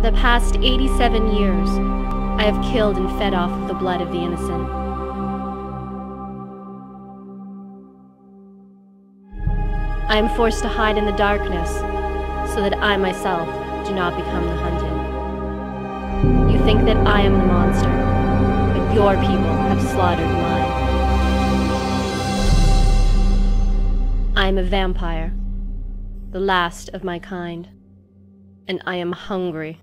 For the past 87 years, I have killed and fed off the blood of the innocent. I am forced to hide in the darkness so that I myself do not become the hunted. You think that I am the monster, but your people have slaughtered mine. I am a vampire, the last of my kind, and I am hungry.